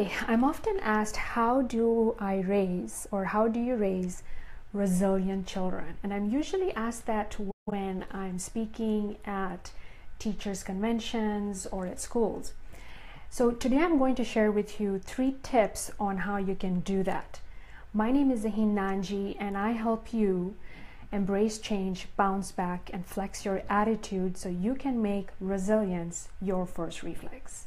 Hey, I'm often asked how do I raise or how do you raise resilient children? And I'm usually asked that when I'm speaking at teachers' conventions or at schools. So today I'm going to share with you three tips on how you can do that. My name is Zaheen Nanji and I help you embrace change, bounce back, and flex your attitude so you can make resilience your first reflex.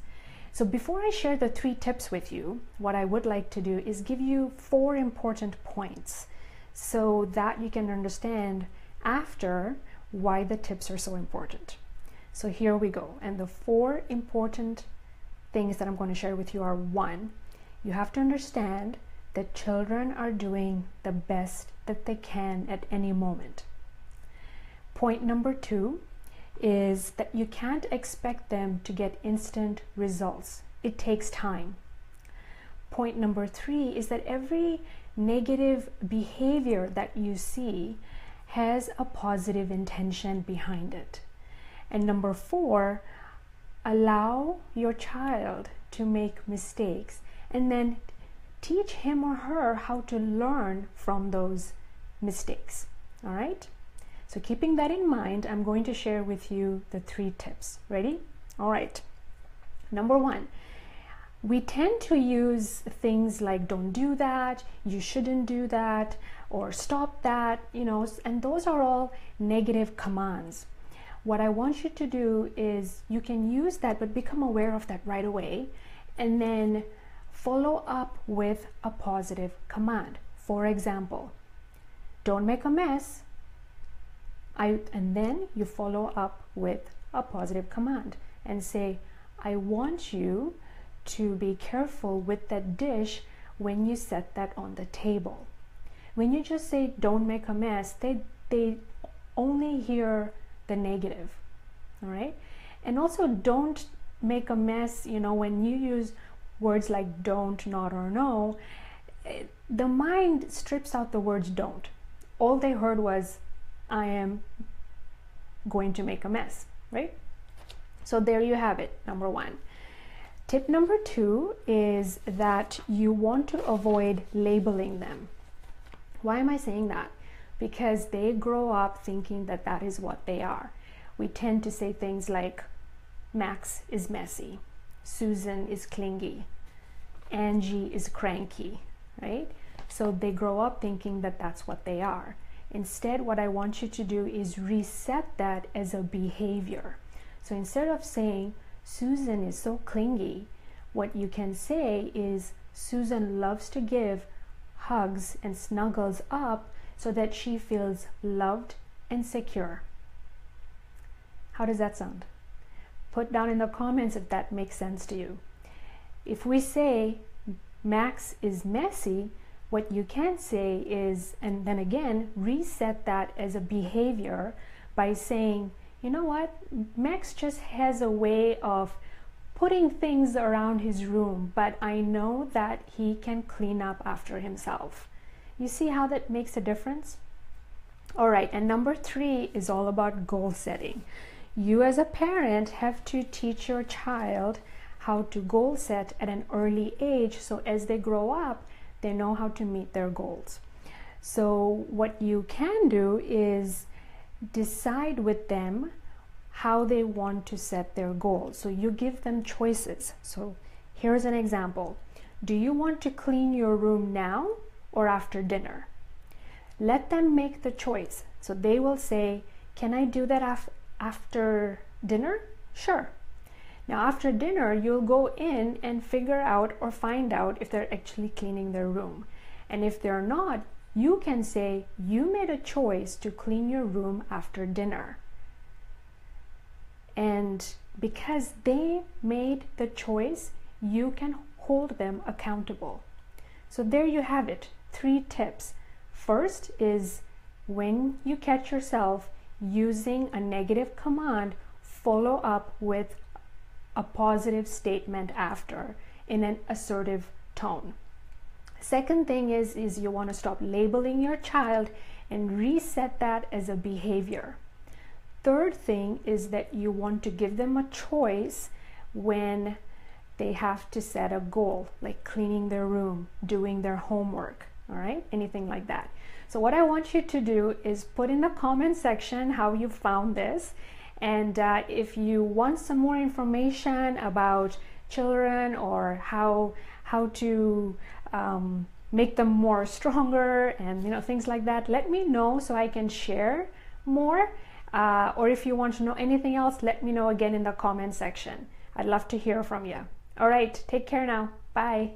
So before I share the three tips with you, what I would like to do is give you four important points so that you can understand after why the tips are so important. So here we go. And the four important things that I'm going to share with you are one, you have to understand that children are doing the best that they can at any moment. Point number two, is that you can't expect them to get instant results. It takes time. Point number three is that every negative behavior that you see has a positive intention behind it. And number four, allow your child to make mistakes and then teach him or her how to learn from those mistakes. All right? So keeping that in mind, I'm going to share with you the three tips. Ready? All right. Number one, we tend to use things like don't do that, you shouldn't do that, or stop that, you know, and those are all negative commands. What I want you to do is you can use that, but become aware of that right away, and then follow up with a positive command. For example, don't make a mess, I, and then you follow up with a positive command and say, I want you to be careful with that dish when you set that on the table. When you just say, don't make a mess, they, they only hear the negative, all right? And also, don't make a mess, you know, when you use words like don't, not, or no, eh, the mind strips out the words don't. All they heard was I am going to make a mess, right? So there you have it, number one. Tip number two is that you want to avoid labeling them. Why am I saying that? Because they grow up thinking that that is what they are. We tend to say things like, Max is messy, Susan is clingy, Angie is cranky, right? So they grow up thinking that that's what they are. Instead, what I want you to do is reset that as a behavior. So instead of saying, Susan is so clingy, what you can say is, Susan loves to give hugs and snuggles up so that she feels loved and secure. How does that sound? Put down in the comments if that makes sense to you. If we say Max is messy, what you can say is, and then again, reset that as a behavior by saying, you know what, Max just has a way of putting things around his room, but I know that he can clean up after himself. You see how that makes a difference? All right, and number three is all about goal setting. You, as a parent, have to teach your child how to goal set at an early age so as they grow up, they know how to meet their goals. So, what you can do is decide with them how they want to set their goals. So, you give them choices. So, here's an example Do you want to clean your room now or after dinner? Let them make the choice. So, they will say, Can I do that af- after dinner? Sure. Now, after dinner, you'll go in and figure out or find out if they're actually cleaning their room. And if they're not, you can say you made a choice to clean your room after dinner. And because they made the choice, you can hold them accountable. So, there you have it three tips. First is when you catch yourself using a negative command, follow up with a positive statement after in an assertive tone. Second thing is is you want to stop labeling your child and reset that as a behavior. Third thing is that you want to give them a choice when they have to set a goal, like cleaning their room, doing their homework, all right? Anything like that. So what I want you to do is put in the comment section how you found this. And uh, if you want some more information about children or how, how to um, make them more stronger and you know things like that, let me know so I can share more. Uh, or if you want to know anything else, let me know again in the comment section. I'd love to hear from you. All right, take care now. Bye.